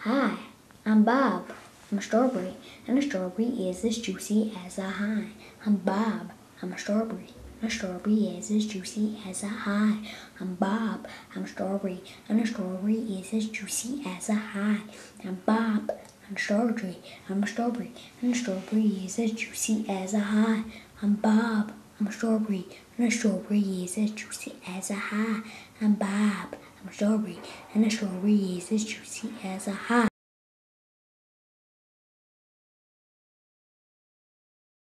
Hi, I'm Bob. I'm a strawberry, and a strawberry is as juicy as a high. I'm Bob. I'm a strawberry, a strawberry is as juicy as a high. I'm Bob. I'm a strawberry, and a strawberry is as juicy as a high. I'm Bob. I'm a strawberry. I'm a strawberry, and a strawberry is as juicy as a high. I'm Bob. I'm a strawberry, and a strawberry is as juicy as a high. I'm Bob. And a strawberry is as juicy as a high.